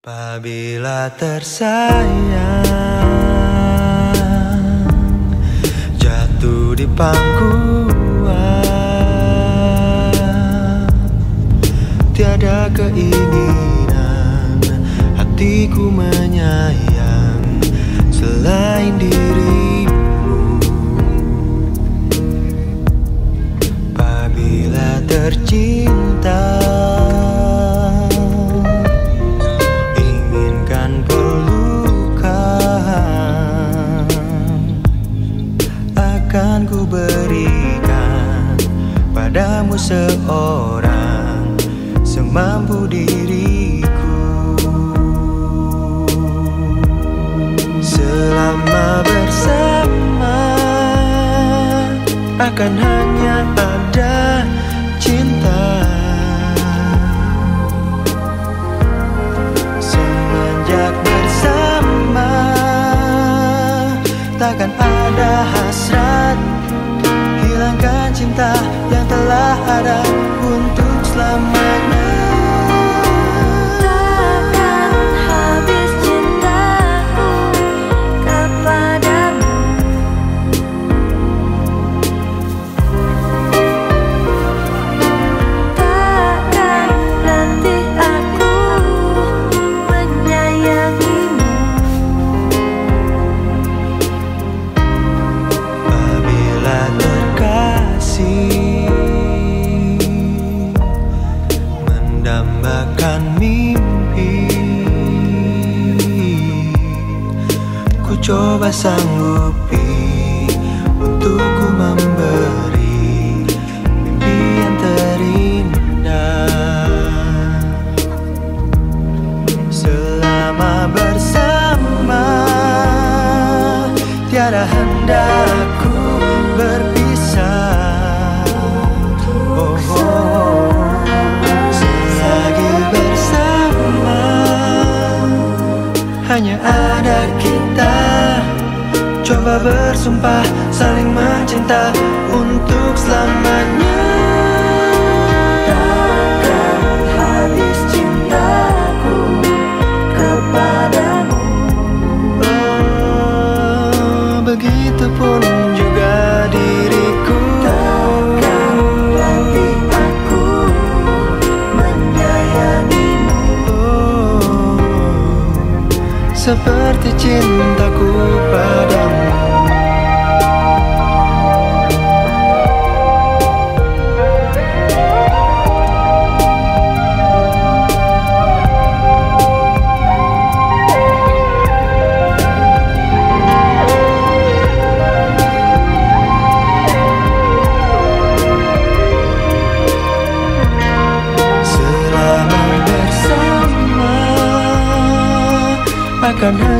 Apabila tersayang Jatuh di pangkuan. Tiada keinginan Hatiku menyayang Selain dirimu. Apabila tercinta seorang Semampu diriku. Selama bersama Akan hanya ada cinta. Semenjak bersama Takkan ada sanggupi Untuk ku memberi Mimpi yang terindah. Selama bersama Tiada hendakku berpisah Coba bersumpah saling mencinta Untuk selamanya. Takkan habis cintaku kepadamu. Oh, Begitupun juga diriku. Takkan letih aku menyayangimu. Oh, Seperti cintaku padamu Akan hanya ada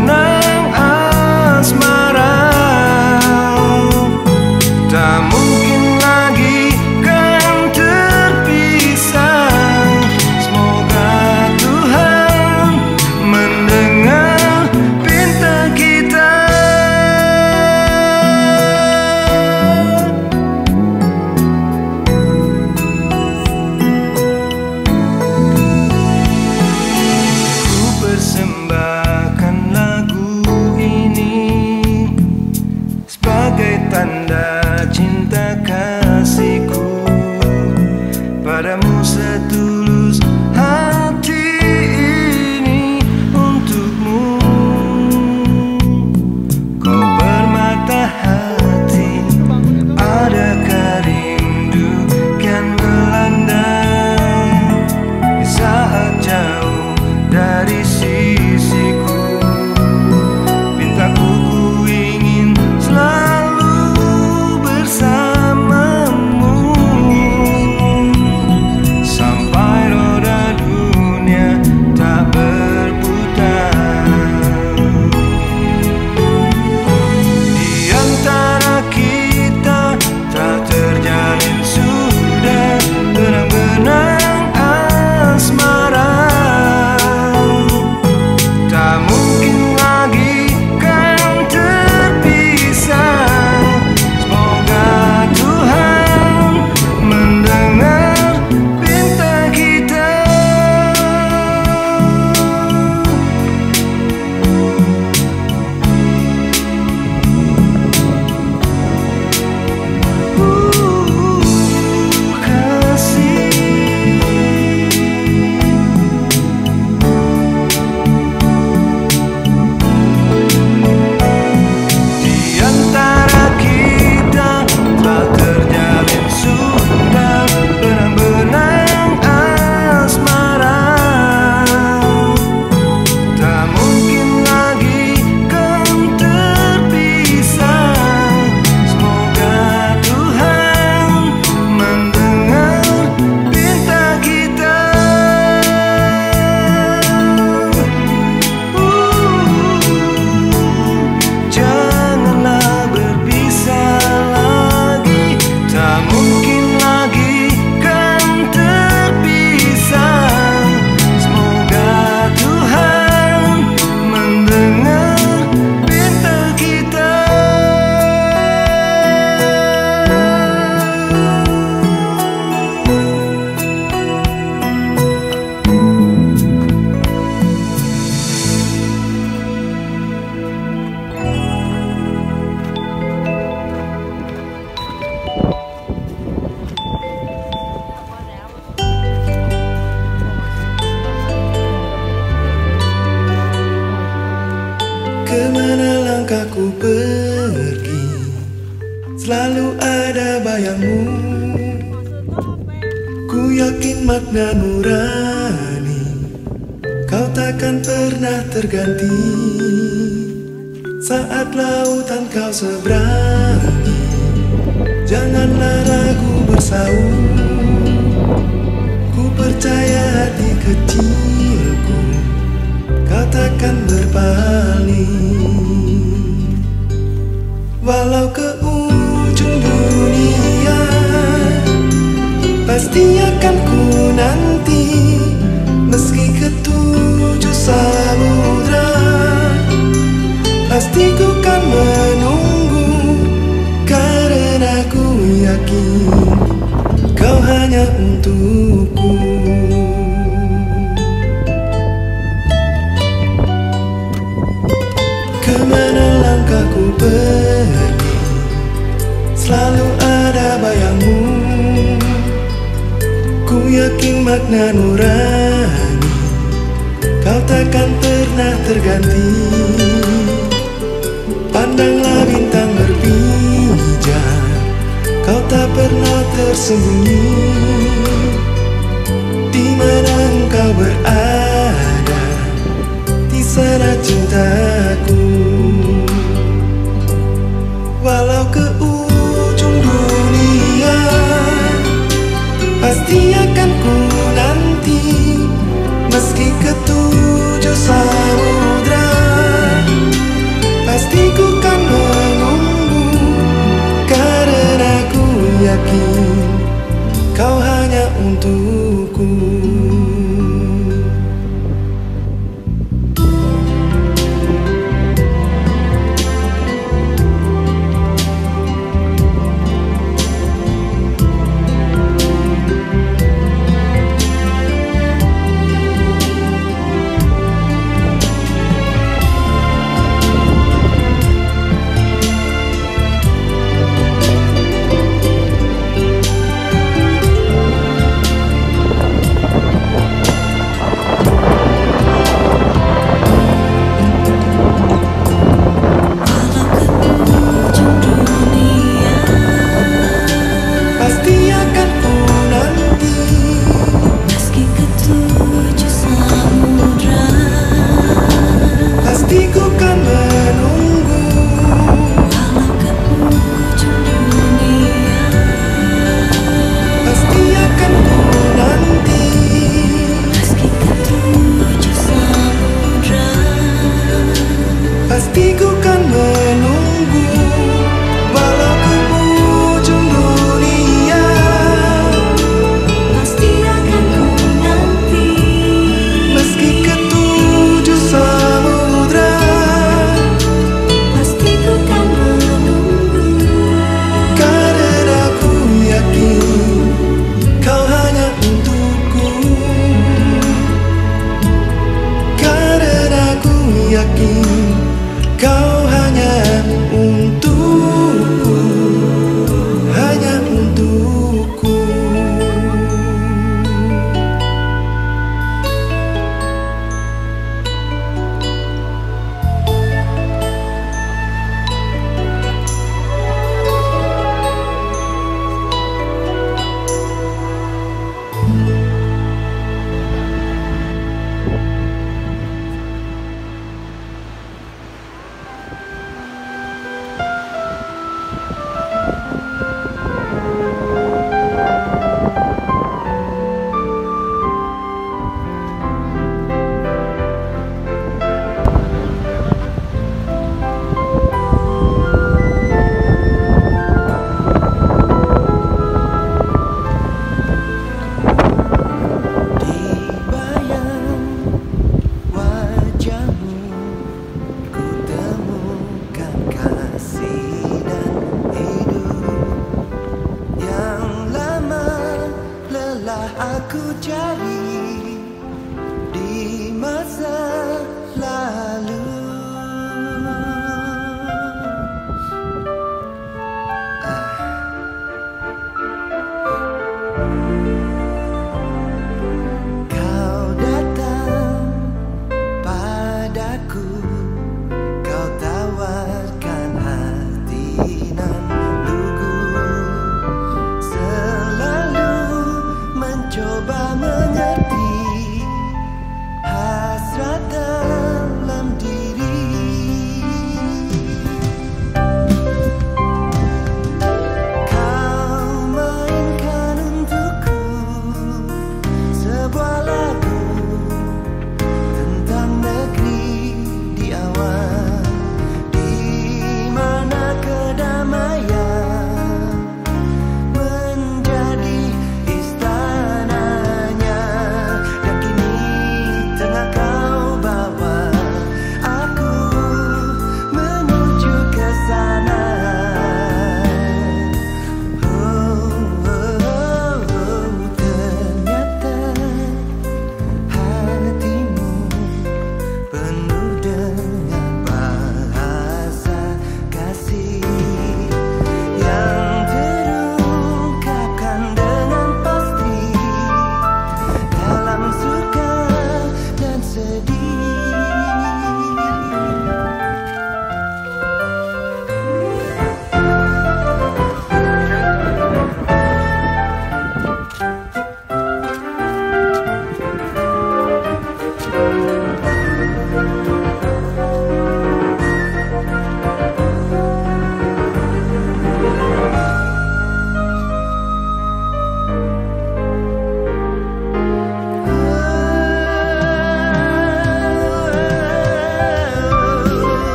when I aku pergi. Selalu ada bayangmu. Ku yakin makna nurani Kau takkan pernah terganti. Saat lautan kau seberangi Janganlah ragu bersaung Ku percaya hati kecil. makna Kau takkan pernah terganti. Pandanglah bintang berpijak Kau tak pernah tersembunyi. Di mana Mas digo que